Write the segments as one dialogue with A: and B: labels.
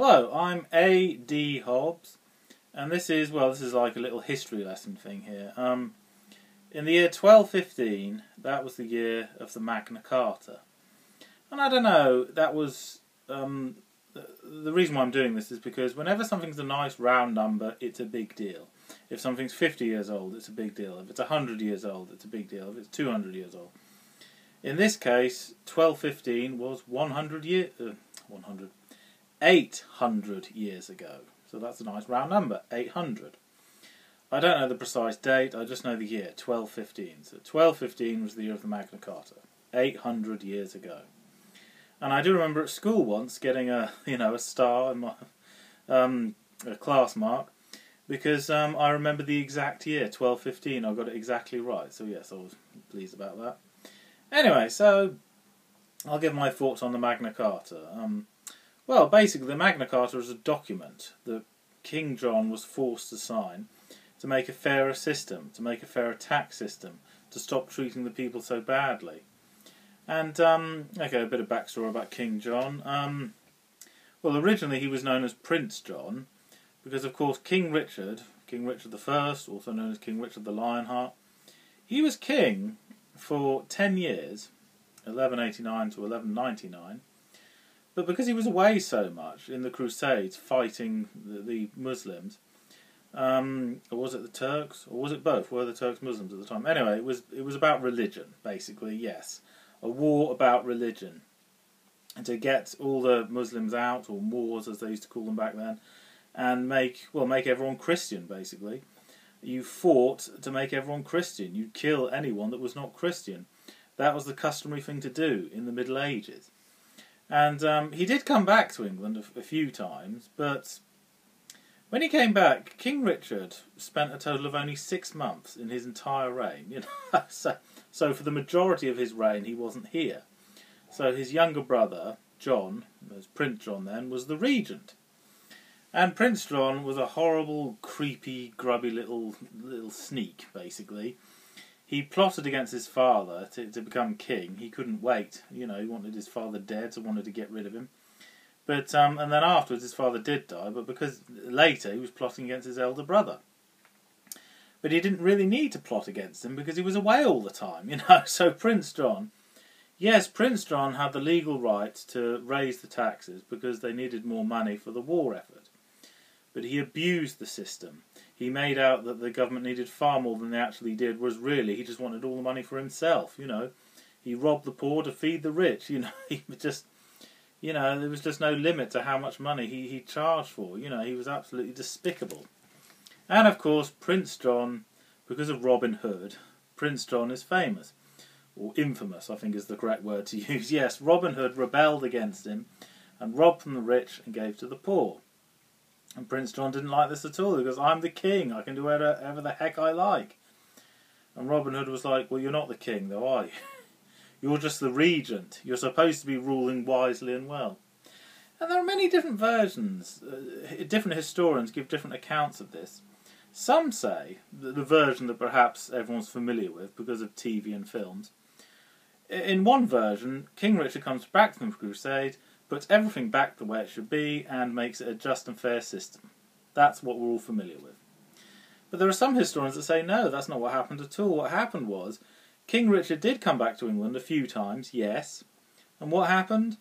A: Hello, I'm A.D. Hobbs, and this is, well, this is like a little history lesson thing here. Um, in the year 1215, that was the year of the Magna Carta. And I don't know, that was, um, the, reason why I'm doing this is because whenever something's a nice round number, it's a big deal. If something's 50 years old, it's a big deal. If it's 100 years old, it's a big deal. If it's 200 years old. In this case, 1215 was 100 years, uh, 100, 800 years ago. So that's a nice round number, 800. I don't know the precise date, I just know the year, 1215. So 1215 was the year of the Magna Carta, 800 years ago. And I do remember at school once getting a, you know, a star in my um, a class mark because um, I remember the exact year, 1215. I got it exactly right. So yes, I was pleased about that. Anyway, so I'll give my thoughts on the Magna Carta. Um, well, basically, the Magna Carta is a document that King John was forced to sign to make a fairer system, to make a fairer tax system, to stop treating the people so badly. And, um, okay, a bit of backstory about King John. Um, well, originally he was known as Prince John, because, of course, King Richard, King Richard I, also known as King Richard the Lionheart, he was king for 10 years, 1189 to 1199, but because he was away so much in the Crusades fighting the, the Muslims, um, or was it the Turks, or was it both? Were the Turks Muslims at the time? Anyway, it was it was about religion, basically. Yes, a war about religion, and to get all the Muslims out, or Moors as they used to call them back then, and make well make everyone Christian, basically. You fought to make everyone Christian. You'd kill anyone that was not Christian. That was the customary thing to do in the Middle Ages. And um, he did come back to England a, a, few times, but when he came back, King Richard spent a total of only six months in his entire reign. You know, so, so for the majority of his reign, he wasn't here. So his younger brother, John, as Prince John then, was the regent. And Prince John was a horrible, creepy, grubby little little sneak, basically he plotted against his father to, to become king. He couldn't wait. You know, he wanted his father dead, so wanted to get rid of him. But um, and then afterwards, his father did die. But because later he was plotting against his elder brother. But he didn't really need to plot against him because he was away all the time. You know, so Prince John. Yes, Prince John had the legal right to raise the taxes because they needed more money for the war effort. But he abused the system he made out that the government needed far more than they actually did, was really he just wanted all the money for himself, you know. He robbed the poor to feed the rich, you know. He just, you know, there was just no limit to how much money he, he charged for, you know. He was absolutely despicable. And of course, Prince John, because of Robin Hood, Prince John is famous. Or infamous, I think is the correct word to use. Yes, Robin Hood rebelled against him and robbed from the rich and gave to the poor. And Prince John didn't like this at all. Goes, I'm the king. I can do whatever the heck I like. And Robin Hood was like, Well, you're not the king, though, are you? you're just the regent. You're supposed to be ruling wisely and well. And there are many different versions. Uh, different historians give different accounts of this. Some say that the version that perhaps everyone's familiar with because of TV and films. In one version, King Richard comes back from the crusade puts everything back the way it should be and makes it a just and fair system. That's what we're all familiar with. But there are some historians that say no, that's not what happened at all. What happened was King Richard did come back to England a few times, yes. And what happened?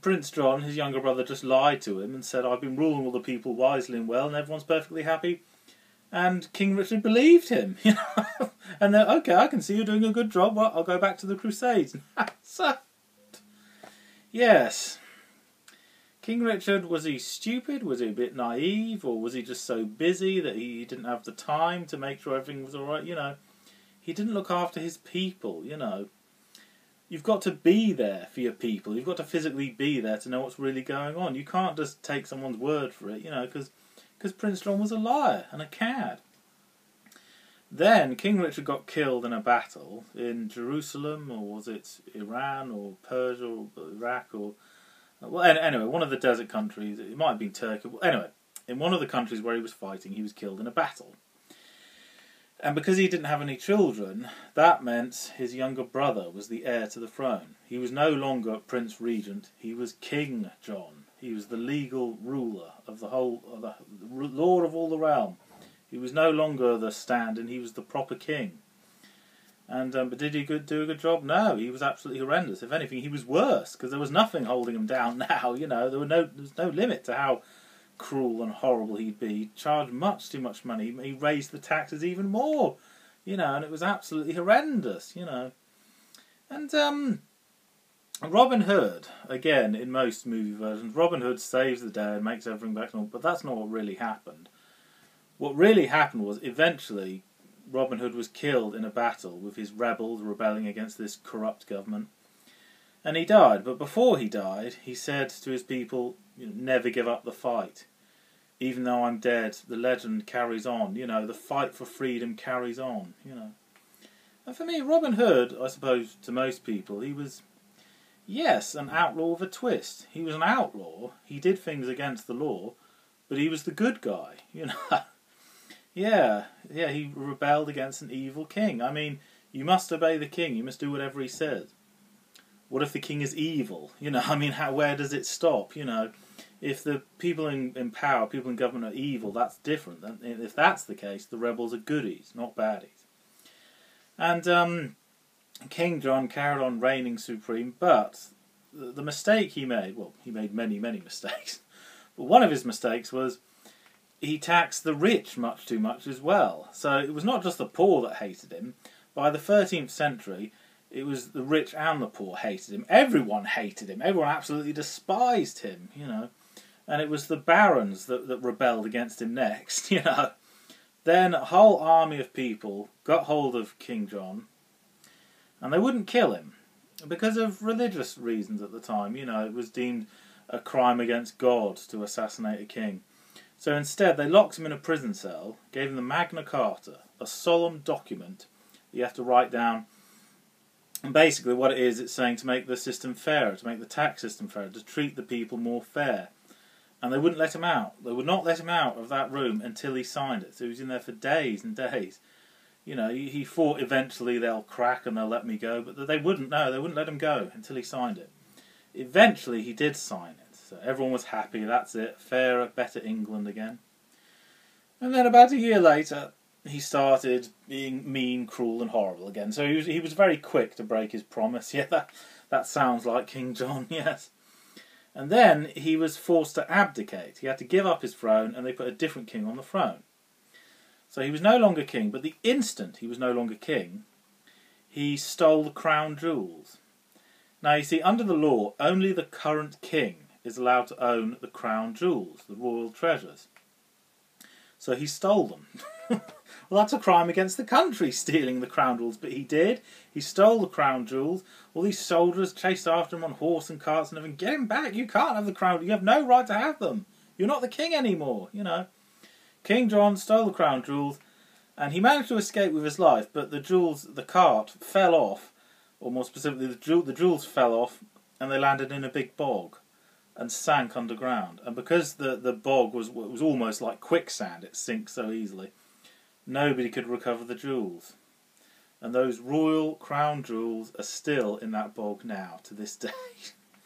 A: Prince John, his younger brother, just lied to him and said, I've been ruling all the people wisely and well, and everyone's perfectly happy. And King Richard believed him, and then, okay, I can see you're doing a good job. Well, I'll go back to the Crusades. so, Yes. King Richard, was he stupid? Was he a bit naive? Or was he just so busy that he didn't have the time to make sure everything was alright? You know, he didn't look after his people, you know. You've got to be there for your people. You've got to physically be there to know what's really going on. You can't just take someone's word for it, you know, because Prince John was a liar and a cad. Then King Richard got killed in a battle in Jerusalem, or was it Iran, or Persia, or Iraq, or well, anyway, one of the desert countries. It might have been Turkey. Anyway, in one of the countries where he was fighting, he was killed in a battle. And because he didn't have any children, that meant his younger brother was the heir to the throne. He was no longer Prince Regent, he was King John. He was the legal ruler of the whole, of the lord of all the realm. He was no longer the stand, and he was the proper king. And um, but did he good, do a good job? No, he was absolutely horrendous. If anything, he was worse because there was nothing holding him down. Now, you know, there were no there was no limit to how cruel and horrible he'd be. He charged much too much money. He raised the taxes even more, you know, and it was absolutely horrendous, you know. And um, Robin Hood, again, in most movie versions, Robin Hood saves the day and makes everything back normal, but that's not what really happened. What really happened was eventually Robin Hood was killed in a battle with his rebels rebelling against this corrupt government. And he died, but before he died, he said to his people, never give up the fight. Even though I'm dead, the legend carries on. You know, the fight for freedom carries on, you know. And for me, Robin Hood, I suppose, to most people, he was, yes, an outlaw with a twist. He was an outlaw. He did things against the law, but he was the good guy, you know. Yeah, yeah, he rebelled against an evil king. I mean, you must obey the king. You must do whatever he says. What if the king is evil? You know, I mean, how where does it stop? You know, if the people in, in power, people in government are evil, that's different. If that's the case, the rebels are goodies, not baddies. And um, King John carried on reigning supreme, but the, the mistake he made, well, he made many, many mistakes, but one of his mistakes was he taxed the rich much too much as well. So it was not just the poor that hated him. By the 13th century, it was the rich and the poor hated him. Everyone hated him. Everyone absolutely despised him, you know. And it was the barons that, that rebelled against him next, you know. Then a whole army of people got hold of King John, and they wouldn't kill him because of religious reasons at the time. You know, it was deemed a crime against God to assassinate a king. So instead, they locked him in a prison cell, gave him the Magna Carta, a solemn document you have to write down. And basically, what it is, it's saying to make the system fairer, to make the tax system fairer, to treat the people more fair. And they wouldn't let him out. They would not let him out of that room until he signed it. So he was in there for days and days. You know, he thought eventually they'll crack and they'll let me go, but they wouldn't. No, they wouldn't let him go until he signed it. Eventually, he did sign it. So everyone was happy, that's it. Fairer, better England again. And then about a year later, he started being mean, cruel, and horrible again. So he was, he was very quick to break his promise. Yeah, that, that sounds like King John, yes. And then he was forced to abdicate. He had to give up his throne, and they put a different king on the throne. So he was no longer king, but the instant he was no longer king, he stole the crown jewels. Now, you see, under the law, only the current king is allowed to own the crown jewels, the royal treasures. So he stole them. well, that's a crime against the country, stealing the crown jewels, but he did. He stole the crown jewels. All these soldiers chased after him on horse and carts and everything. Get him back! You can't have the crown. You have no right to have them. You're not the king anymore. You know. King John stole the crown jewels, and he managed to escape with his life. But the jewels, the cart, fell off, or more specifically, the, jewel, the jewels fell off, and they landed in a big bog and sank underground. And because the, the bog was was almost like quicksand, it sinks so easily. Nobody could recover the jewels. And those royal crown jewels are still in that bog now to this day.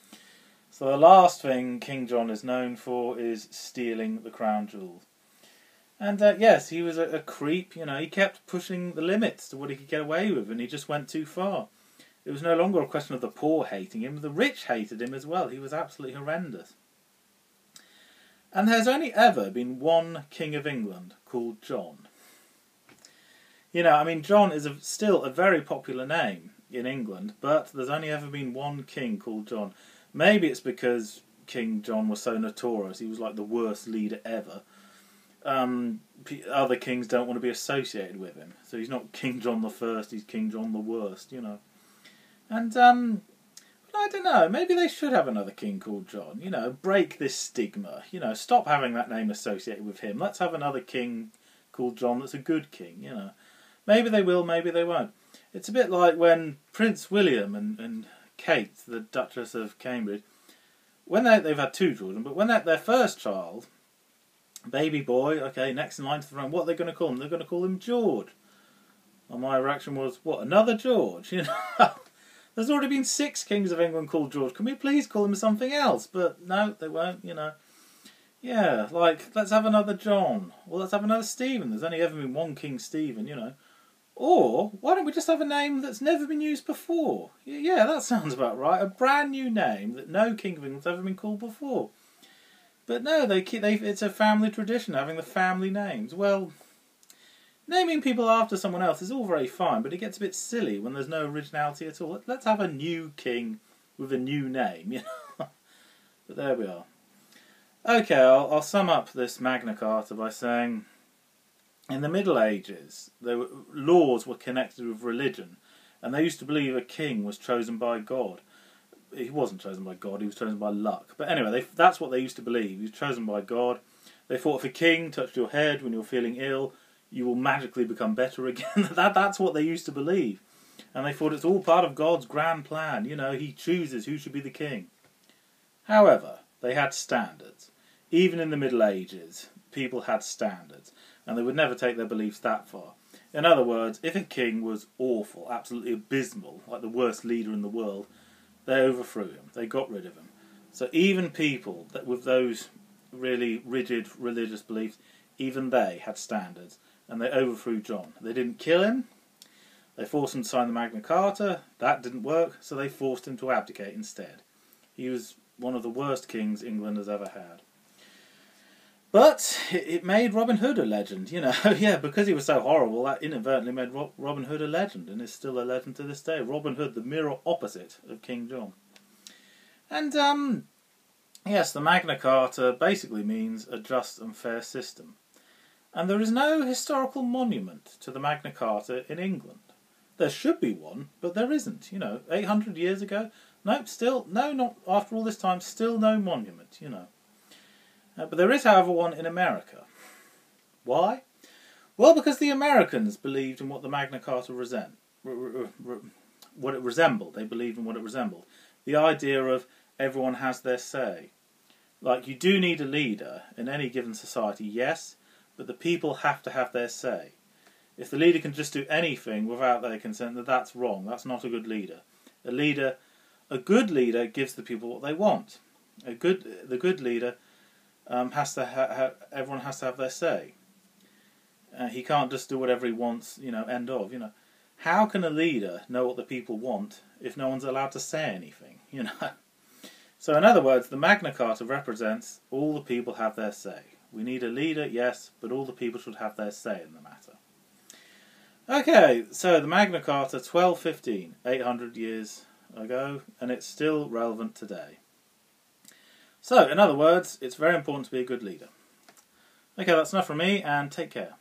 A: so the last thing King John is known for is stealing the crown jewels. And uh, yes, he was a, a creep, you know, he kept pushing the limits to what he could get away with, and he just went too far. It was no longer a question of the poor hating him, the rich hated him as well. He was absolutely horrendous. And there's only ever been one King of England called John. You know, I mean, John is a, still a very popular name in England, but there's only ever been one king called John. Maybe it's because King John was so notorious, he was like the worst leader ever. Um, other kings don't want to be associated with him. So he's not King John the First, he's King John the Worst, you know. And um, I don't know. Maybe they should have another king called John. You know, break this stigma. You know, stop having that name associated with him. Let's have another king called John that's a good king. You know, maybe they will. Maybe they won't. It's a bit like when Prince William and, and Kate, the Duchess of Cambridge, when they they've had two children, but when they're their first child, baby boy, okay, next in line to the throne, what are they going to call him? They're going to call him George. And my reaction was, what, another George? You know, There's already been six kings of England called George. Can we please call him something else? But no, they won't, you know. Yeah, like, let's have another John. Or let's have another Stephen. There's only ever been one King Stephen, you know. Or, why don't we just have a name that's never been used before? Yeah, that sounds about right. A brand new name that no King of England's ever been called before. But no, they keep, they, it's a family tradition, having the family names. Well, naming people after someone else is all very fine, but it gets a bit silly when there's no originality at all. Let's have a new king with a new name, you know. but there we are. Okay, I'll, I'll, sum up this Magna Carta by saying, in the Middle Ages, were, laws were connected with religion, and they used to believe a king was chosen by God. He wasn't chosen by God; he was chosen by luck. But anyway, they, that's what they used to believe. He was chosen by God. They thought if a king touched your head when you were feeling ill, you will magically become better again. that that's what they used to believe, and they thought it's all part of God's grand plan. You know, He chooses who should be the king. However, they had standards. Even in the Middle Ages, people had standards, and they would never take their beliefs that far. In other words, if a king was awful, absolutely abysmal, like the worst leader in the world, they overthrew him. They got rid of him. So even people that with those really rigid religious beliefs, even they had standards and they overthrew John. They didn't kill him. They forced him to sign the Magna Carta. That didn't work, so they forced him to abdicate instead. He was one of the worst kings England has ever had. But it made Robin Hood a legend, you know. yeah, because he was so horrible, that inadvertently made Robin Hood a legend, and is still a legend to this day. Robin Hood, the mirror opposite of King John. And, um, yes, the Magna Carta basically means a just and fair system and there is no historical monument to the Magna Carta in England. There should be one, but there isn't. You know, 800 years ago, nope, still, no, not after all this time, still no monument, you know. Uh, but there is, however, one in America. Why? Well, because the Americans believed in what the Magna Carta resent, what it resembled. They believed in what it resembled. The idea of everyone has their say. Like, you do need a leader in any given society, yes, but the people have to have their say. If the leader can just do anything without their consent, then that's wrong. That's not a good leader. A leader, a good leader, gives the people what they want. A good, the good leader um, has to ha- ha- everyone has to have their say. Uh, he can't just do whatever he wants. You know, end of. You know, how can a leader know what the people want if no one's allowed to say anything? You know. So, in other words, the Magna Carta represents all the people have their say. We need a leader, yes, but all the people should have their say in the matter. Okay, so the Magna Carta 1215, 800 years ago, and it's still relevant today. So, in other words, it's very important to be a good leader. Okay, that's enough from me, and take care.